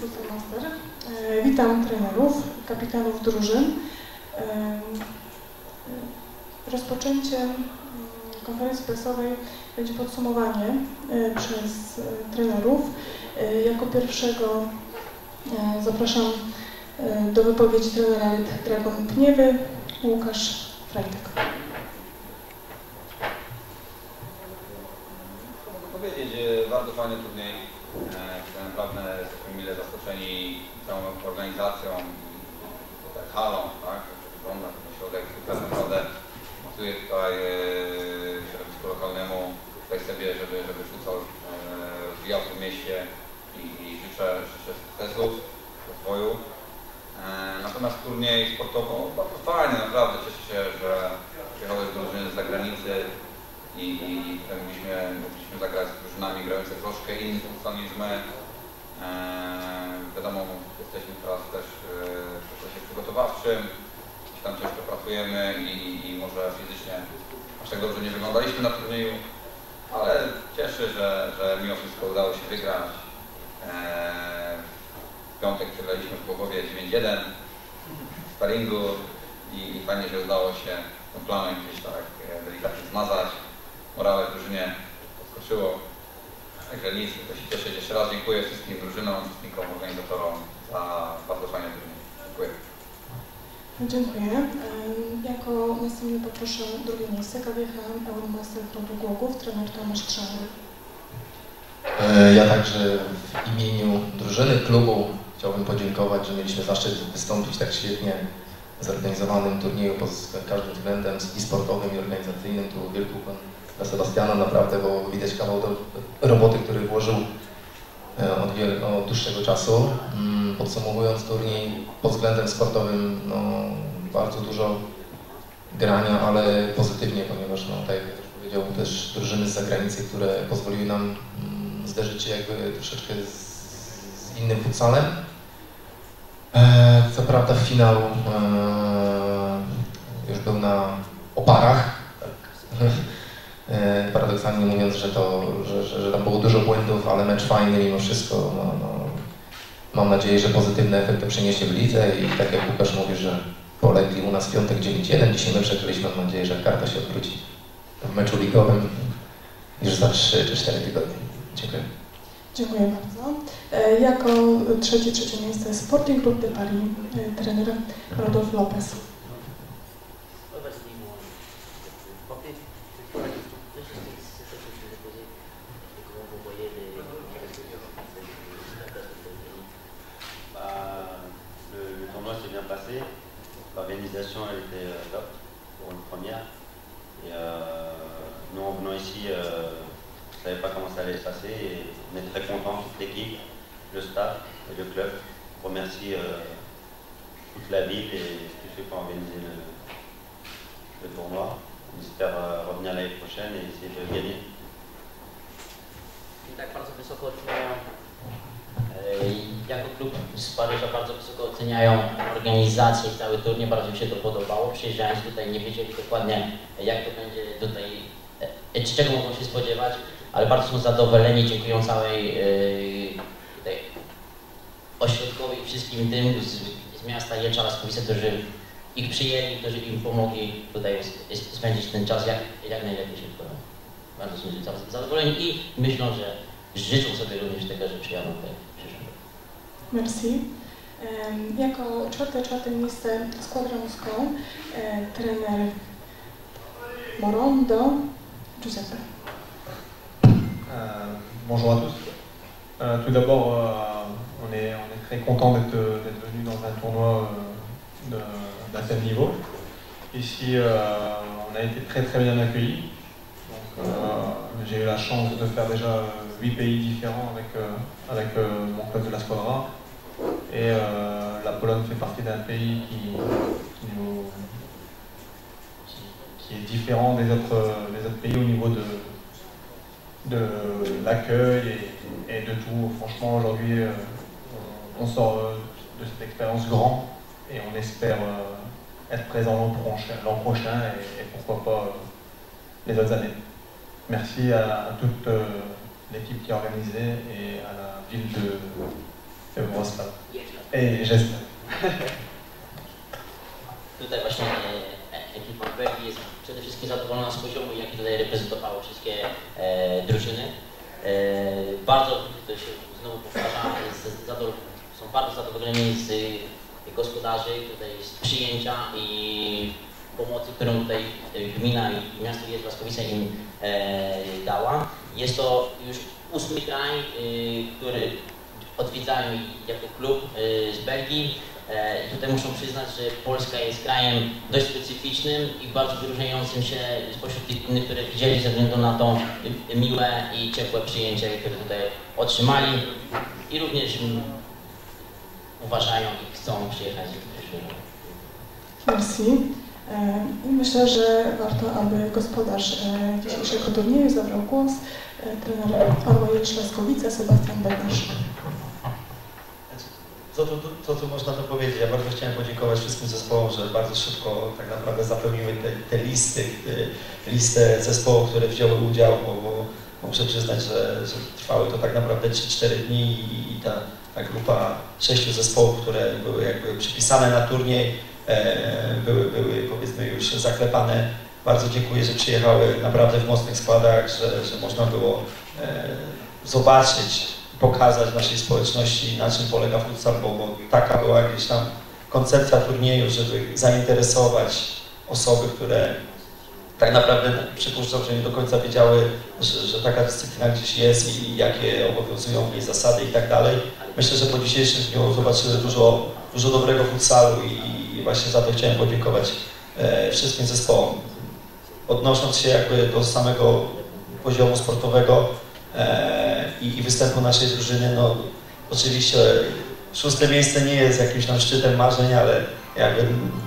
Bustermaster. E, Witam trenerów, kapitanów drużyn. E, Rozpoczęciem mm, konferencji prasowej będzie podsumowanie e, przez e, trenerów. E, Jako pierwszego e, zapraszam e, do wypowiedzi trenera Dragon Pniewy, Łukasz Frajtek. Mogę powiedzieć, e, bardzo fajny turniej. E, Tak naprawdę jesteśmy mile całą organizacją, tutaj halą, tak, wygląda ten ośrodek, super naprawdę pasuje tutaj e, środowisku lokalnemu. Tutaj sobie, żeby, żeby futsal e, rozwijał w tym mieście i, i życzę, życzę sukcesów, rozwoju. E, Natomiast turniej sportowo bardzo fajny, naprawdę cieszę się, że przyjechały drużyny z zagranicy i, i mogliśmy, zagrać z drużynami grających troszkę inny futsal niż my. Eee, wiadomo, jesteśmy teraz też e, w procesie przygotowawczym, tam ciężko pracujemy i, i może fizycznie aż tak dobrze nie wyglądaliśmy na turnieju, ale cieszę, że, że mimo wszystko udało się wygrać. Eee, w piątek przegraliśmy w Głogowie 9-1 w sparingu i, i fajnie, że udało się tą plamę gdzieś tak e, delikatnie zmazać. Morale w drużynie podskoczyło. Także nic, tylko się cieszyć. Jeszcze raz dziękuję wszystkim drużynom, wszystkim organizatorom za bardzo fajny turniej. Dziękuję. Dziękuję. E, Jako następny poproszę drugie miejsce, Kawiecha Euromaster Rodu Głogów, trener Tomasz Trzały. E, Ja także w imieniu drużyny klubu chciałbym podziękować, że mieliśmy zaszczyt wystąpić tak świetnie zorganizowanym turnieju pod każdym względem i sportowym i organizacyjnym. Tu wielki ukłon dla Sebastiana naprawdę, bo widać kawał do roboty, który włożył e, od, wiel- od dłuższego czasu. Mm, Podsumowując turniej pod względem sportowym, no, bardzo dużo grania, ale pozytywnie, ponieważ no, tak jak też powiedział, też drużyny z zagranicy, które pozwoliły nam mm, zderzyć się jakby troszeczkę z, z innym futsalem. Co prawda finał e, już był na oparach. E, paradoksalnie mówiąc, że, to, że, że, że tam było dużo błędów, ale mecz fajny mimo wszystko. No, no, mam nadzieję, że pozytywny efekt to przyniesie w lidze i tak jak Łukasz mówi, że polegli u nas piątek 9-1, dzisiaj my przegraliśmy, mam nadzieję, że karta się odwróci w meczu ligowym już za 3 czy 4 tygodnie. Dziękuję. Dziękuję bardzo. E, Jako trzecie, trzecie miejsce Sporting Club de Paris, e, trener Rodolf Lopez. L'organisation était top pour une première. Et euh, nous en venant ici, euh, ne savait pas comment ça allait se passer. Et on est très contents, toute l'équipe, le staff et le club. On remercie euh, toute la ville et tous ceux qui ont organisé le, le tournoi. On espère euh, revenir l'année prochaine et essayer de gagner. I tak bardzo wysoko oceniają, e, jako klub z Paryża bardzo wysoko oceniają organizację i cały turniej, bardzo mi się to podobało. Przyjeżdżając tutaj nie wiedzieli dokładnie jak to będzie tutaj, e, czy czego mogą się spodziewać, ale bardzo są zadowoleni, dziękują całej e, tutaj ośrodkowi i wszystkim tym z, z miasta Jecza oraz komisji, którzy ich przyjęli, którzy im pomogli tutaj spędzić ten czas jak, jak najlepiej się wpływa. Bardzo są za- zadowoleni i myślą, że życzą sobie również tego, że przyjadą tutaj w przyszłym roku. Merci. Jako czwarte, czwarte miejsce Squadra Moscou, e, trener Morondo Giuseppe. Bonjour à tous. Euh, tout d'abord, euh, on, est, très content d'être venu dans un tournoi euh, d'un tel niveau. Ici, on a été très bien accueillis. J'ai eu la chance de faire déjà euh, huit pays différents avec, avec mon club de la Squadra. Et la Pologne fait partie d'un pays qui est différent des autres, des autres pays au niveau de, de l'accueil et, de tout. Franchement, aujourd'hui, euh, on, sort euh, de cette expérience grand et on espère euh, être présent l'an prochain, et, pourquoi pas les autres années. Merci à, toute l'équipe qui a organisé et à la ville de, ça. Et j'espère. Przede wszystkim zadowolona z poziomu, jaki tutaj reprezentowało wszystkie e, drużyny. E, bardzo, to się znowu powtarza, z, są bardzo zadowoleni z gospodarzy, tutaj z przyjęcia i pomocy, którą tutaj gmina i miasto Wierzbłaskowice im e, dała. Jest to już ósmy kraj, e, który odwiedzają jako klub e, z Belgii. E, I tutaj muszę przyznać, że Polska jest krajem dość specyficznym i bardzo wyróżniającym się spośród tych innych, które widzieli ze względu na to miłe i ciepłe przyjęcie, które tutaj otrzymali i również uważają i chcą przyjechać do. Merci. E, myślę, że warto, aby gospodarz e, dzisiejszego turnieju zabrał głos. Trener Orła Szlaskowice, Sebastian Bednarz. Co tu, co tu można to powiedzieć? Ja bardzo chciałem podziękować wszystkim zespołom, że bardzo szybko tak naprawdę zapełniły te, te listy, te, listę zespołów, które wzięły udział, bo, bo muszę przyznać, że, że trwały to tak naprawdę 3-4 dni i, i ta, ta grupa sześciu zespołów, które były jakby przypisane na turniej, e, były, były powiedzmy już zaklepane. Bardzo dziękuję, że przyjechały naprawdę w mocnych składach, że, że można było e, zobaczyć pokazać naszej społeczności, na czym polega futsal, bo, bo taka była gdzieś tam koncepcja turnieju, żeby zainteresować osoby, które tak naprawdę przypuszczam, że nie do końca wiedziały, że, że taka dyscyplina gdzieś jest i jakie obowiązują jej zasady i tak dalej. Myślę, że po dzisiejszym dniu zobaczyły dużo, dużo dobrego futsalu i, i właśnie za to chciałem podziękować e, wszystkim zespołom. Odnosząc się jakby do samego poziomu sportowego, e, i, i występu naszej drużyny. No, oczywiście szóste miejsce nie jest jakimś tam szczytem marzeń, ale jakby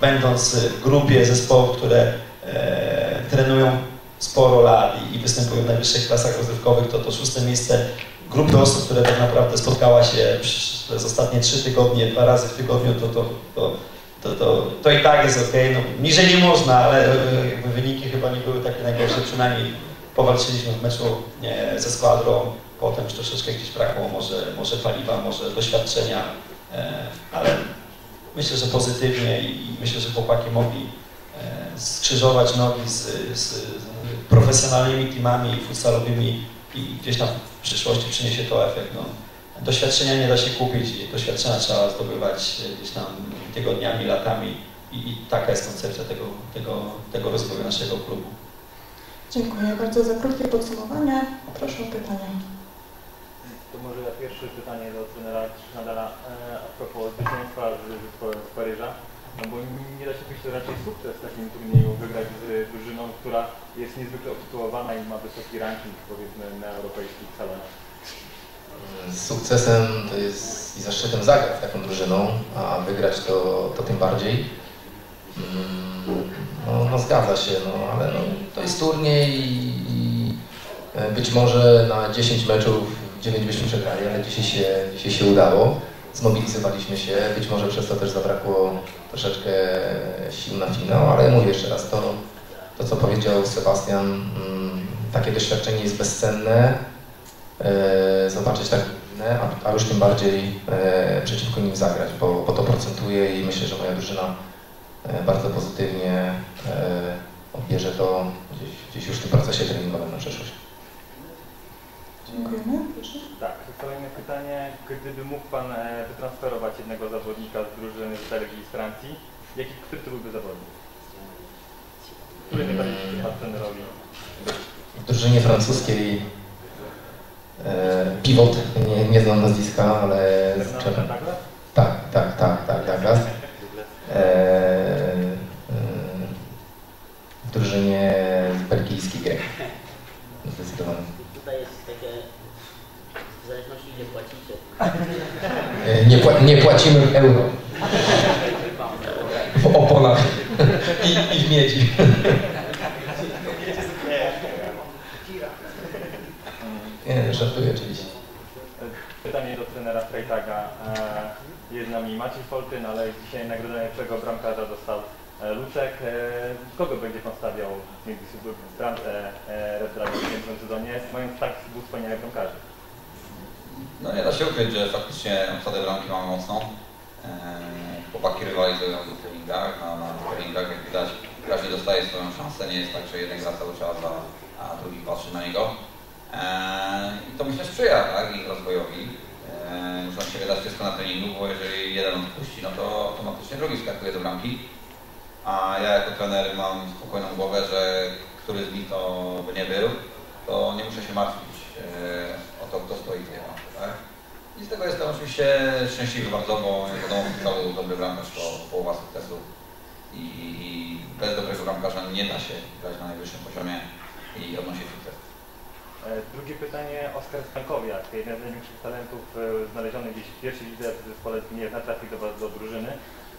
będąc w grupie zespołów, które e, trenują sporo lat i, i występują w najwyższych klasach rozrywkowych, to to szóste miejsce grupy osób, które tak naprawdę spotkała się przez ostatnie trzy tygodnie, dwa razy w tygodniu, to, to, to, to, to, to i tak jest ok. No, niżej nie można, ale e, wyniki chyba nie były takie najgorsze, przynajmniej powalczyliśmy w meczu nie, ze składrą, potem już troszeczkę gdzieś brakło może, może paliwa, może doświadczenia, e, ale myślę, że pozytywnie i myślę, że chłopaki mogli e, skrzyżować nogi z, z profesjonalnymi teamami futsalowymi i gdzieś tam w przyszłości przyniesie to efekt. No. Doświadczenia nie da się kupić, doświadczenia trzeba zdobywać gdzieś tam tygodniami, latami i, i taka jest koncepcja tego, tego, tego rozwoju naszego klubu. Dziękuję bardzo za krótkie podsumowanie. Proszę o pytania. To może ja pierwsze pytanie do trenera Nadala e, a propos zwycięstwa z zespołem z Paryża. No bo nie da się myśleć, że raczej sukces w takim turnieju wygrać z drużyną, która jest niezwykle utytułowana i ma wysoki ranking powiedzmy na europejskich salonach. Z sukcesem to jest i zaszczytem zagrać taką drużyną, a wygrać to, to tym bardziej. Mm, no, no zgadza się, no ale no, to jest turniej i, i e, być może na 10 meczów 9 byśmy przegrali, ale dzisiaj się, dzisiaj się udało. Zmobilizowaliśmy się, być może przez to też zabrakło troszeczkę sił na finał, ale mówię jeszcze raz, to, to co powiedział Sebastian, mm, takie doświadczenie jest bezcenne. E, zobaczyć tak a, a już tym bardziej e, przeciwko nim zagrać, bo, bo to procentuje i myślę, że moja drużyna e, bardzo pozytywnie odbierze to gdzieś, gdzieś już w tym procesie treningowym na przyszłość. Dziękujemy. Proszę. Tak, kolejne pytanie. Gdyby mógł Pan e, wytransferować jednego zawodnika z drużyny z Belgii i z Francji, jaki, który to byłby zawodnik? Który nie będzie Pan trenerowi? W drużynie francuskiej e, pivot, nie, nie znam nazwiska, ale... Douglas? Tak, tak, tak, tak, Douglas. E, e, w drużynie belgijskiej Grek. Zdecydowanie. Tutaj jest takie, w zależności ile płacicie. E, Nie, pła nie płacimy w euro. W oponach i, i w miedzi. Nie, żartuję oczywiście. Pytanie do trenera Freitaga. E, Jest z nami Maciej Foltyn, ale dzisiaj nagrodę najlepszego bramkarza dostał Luczek. E, Kogo będzie Pan stawiał w bramce e, Red Dragon w tym sezonie, mając tak dwóch wspaniałych? No nie da się ukryć, że faktycznie obsadę bramki mamy mocną. E, Chłopaki rywalizują w treningach, na, na treningach jak widać każdy dostaje swoją szansę, nie jest tak, że jeden gra cały czas, a, a drugi patrzy na niego. E, I to myślę sprzyja tak, ich rozwojowi. E, Muszą się wydać wszystko na treningu, bo jeżeli jeden odpuści, no to automatycznie drugi skakuje do bramki. A ja jako trener mam spokojną głowę, że który z nich to by nie był, to nie muszę się martwić e, o to, kto stoi w tej. Tak? I z tego jestem oczywiście szczęśliwy bardzo, bo wiadomo, cały dobry bramkarz to połowa sukcesu. I, bez dobrego bramkarza nie da się grać na najwyższym poziomie i odnosić sukces. E, Drugie pytanie, Oskar Stankowiak, jeden z największych talentów e, znaleziony gdzieś w pierwszej lidze w zespole Gniew, trafił do Was do drużyny.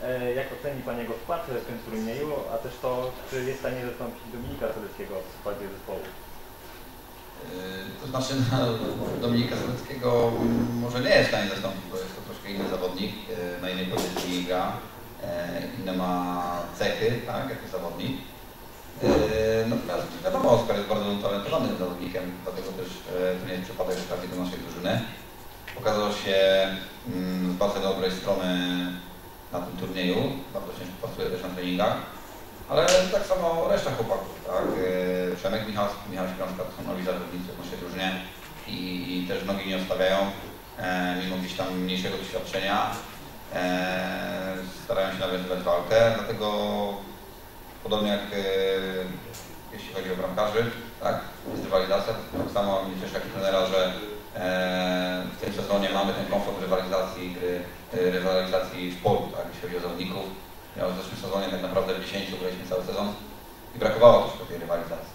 E, Jak oceni Pan jego wkład w tym turnieju, a też to, czy jest w stanie zastąpić Dominika Soleckiego w składzie zespołu? Yy, To znaczy no, Dominika Soleckiego mm, może nie jest w stanie zastąpić, bo jest to troszkę inny zawodnik, yy, na innej pozycji gra, inne ma cechy, tak, jako zawodnik. Natomiast wiadomo, Oskar jest bardzo utalentowanym zawodnikiem, dlatego też to nie jest przypadek, że trafi do naszej drużyny. Pokazał się mm, z bardzo dobrej strony na tym turnieju, bardzo ciężko pracuje też na treningach. Ale tak samo reszta chłopaków, tak? Yy, Przemek Michalski, Michał Śpiączka to są nowi zawodnicy w naszej drużynie i, i też nogi nie odstawiają, e, mimo gdzieś tam mniejszego doświadczenia. E, starają się nawiązywać walkę, dlatego podobnie jak e, jeśli chodzi o bramkarzy, tak? Jest rywalizacja, tak samo mnie cieszy jako trenera, że e, w tym sezonie mamy ten komfort rywalizacji, e, rywalizacji w polu, tak? Jeśli chodzi o zawodników. Ja w zeszłym sezonie tak naprawdę w 10 graliśmy cały sezon i brakowało troszkę tej rywalizacji.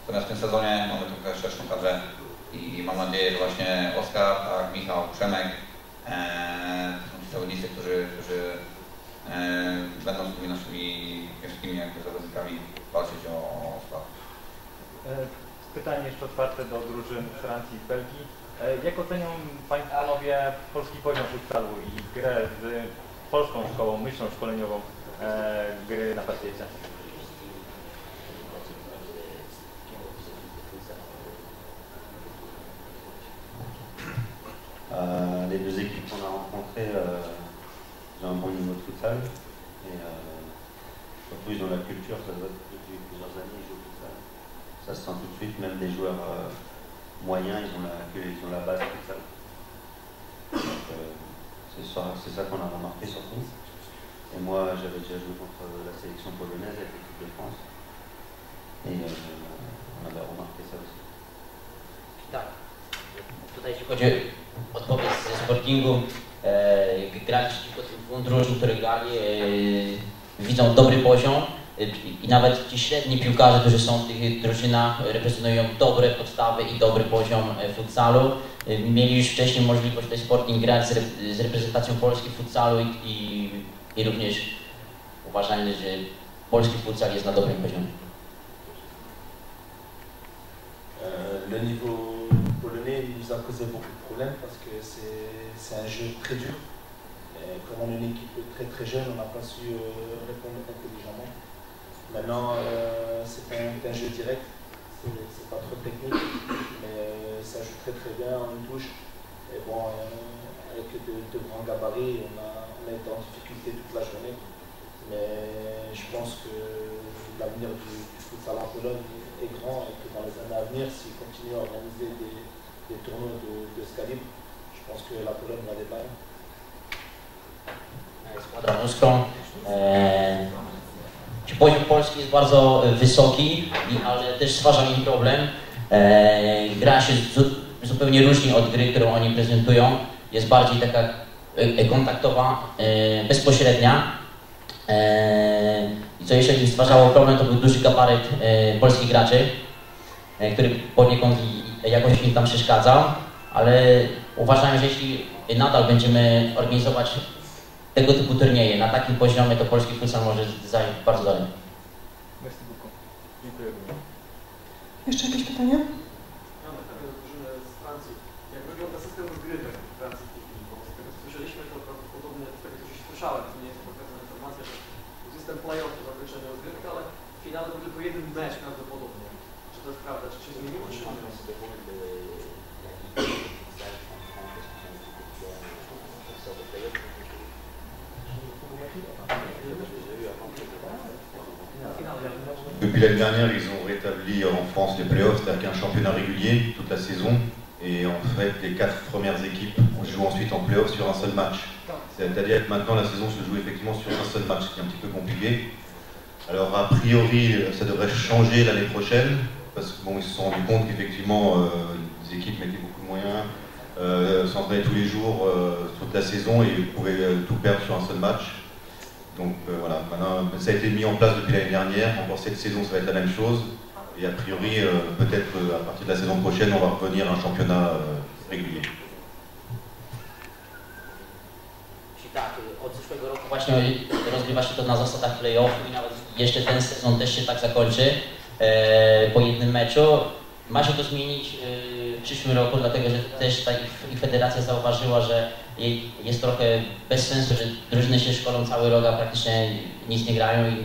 Natomiast w tym sezonie mamy trochę szerszą kadrę i mam nadzieję, że właśnie Oskar, tak, Michał, Przemek, e, to są zawodnicy, którzy, którzy e, będą z tymi naszymi jakby zawodnikami walczyć o, o skład. E, Pytanie jeszcze otwarte do drużyn Francji i Belgii. E, les deux équipes qu'on a rencontrées, euh, ont un bon niveau de futsal. Et euh, surtout, ils ont la culture, ça doit depuis plusieurs années. Ça se sent tout de suite, même des joueurs euh, moyens, ils ont, la, ils ont la base futsal. Donc, euh, c'est ça, c'est ça qu'on a remarqué surtout. Et moi, j'avais déjà joué contre la sélection polonaise avec l'équipe de France. Et euh, on avait remarqué ça aussi. Tak. Tutaj jeśli chodzi o odpowiedź ze Sportingu, e, grali przeciwko tym dwóm drużyn, które grali, e, widzą dobry poziom i nawet ci średni piłkarze, którzy są w tych drużynach, reprezentują dobre podstawy i dobry poziom e, futsalu. E, mieli już wcześniej możliwość tutaj Sporting grać z, rep- z reprezentacją Polski w futsalu i, i, i również uważamy, że polski futsal jest na dobrym poziomie. Euh, le niveau polonais nous a causé beaucoup de problèmes parce que c'est un jeu très dur. Et comme on est une équipe très très jeune, on n'a pas su euh, répondre intelligemment. Maintenant, euh, c'est un, jeu direct, c'est pas trop technique, mais euh, ça joue très très bien, on touche. Et bon, euh, avec de, grands gabarits, on a, été en difficulté toute la journée. Mais je pense que l'avenir du, du futsal en Pologne est grand et que dans les années à venir, s'ils continuent à organiser des, tournois de, ce calibre, je pense que la Pologne va démarrer. Poziom polski jest bardzo e, wysoki, ale też stwarza im problem. E, gra się zu, zupełnie różni od gry, którą oni prezentują. Jest bardziej taka e, kontaktowa, bezpośrednia. I co jeszcze im stwarzało problem, to był duży gabaryt polskich graczy, który poniekąd jakoś im tam przeszkadzał, ale uważam, że jeśli nadal będziemy organizować tego typu turnieje na takim poziomie, to polski futsal może zająć bardzo daleko. Dziękuję bardzo. Jeszcze jakieś pytania? Mam pytanie do drużyny z Francji. Jak wygląda system rozgrywek w Francji w tej chwili? Bo z tego co słyszeliśmy, to prawdopodobnie z tego co się słyszałem, to nie jest potwierdzona informacja, że system play-off to zakończenie rozgrywki, ale w finale był tylko jeden mecz prawdopodobnie. Czy to jest prawda? Czy się zmieniło, czy nie? Depuis l'année dernière, ils ont rétabli en France les playoffs, c'est-à-dire qu'il y a un championnat régulier toute la saison. Et en fait, les quatre premières équipes jouent ensuite en playoffs sur un seul match. C'est-à-dire que maintenant, la saison se joue effectivement sur un seul match, ce qui est un petit peu compliqué. Alors, a priori, ça devrait changer l'année prochaine, parce qu'ils bon, se sont rendus compte qu'effectivement, euh, les équipes mettaient beaucoup de moyens, euh, s'entraînaient tous les jours euh, toute la saison et pouvaient tout perdre sur un seul match. Donc euh, voilà, ça a été mis en place depuis l'année dernière. Encore cette saison, ça va être la même chose. Et a priori, euh, peut-être euh, à partir de la saison prochaine, on va revenir à un championnat régulier. Od zeszłego roku właśnie rozgrywa się to na zasadach i nawet jeszcze ten sezon też się tak zakończy e, po jednym meczu. Ma się to zmienić e, w przyszłym roku, dlatego że też jej jest trochę bez sensu, że drużyny się szkolą cały rok, a praktycznie nic nie grają i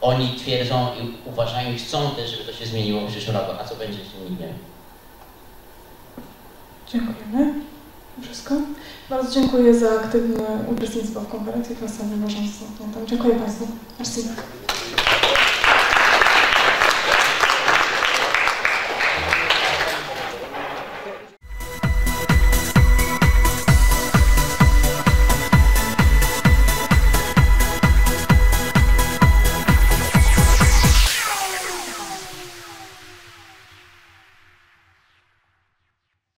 oni twierdzą i uważają i chcą też, żeby to się zmieniło w przyszłym roku, a co będzie, jeszcze nikt nie wie. Dziękujemy. Wszystko. Bardzo dziękuję za aktywne uczestnictwo w konferencji. Uważam, że Dziękuję Państwu. Merci.